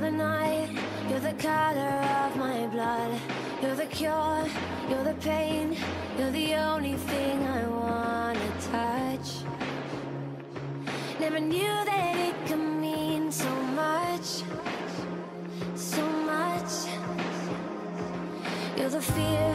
the night, you're the color of my blood. You're the cure, you're the pain, you're the only thing I wanna touch. Never knew that it could mean so much, so much. You're the fear,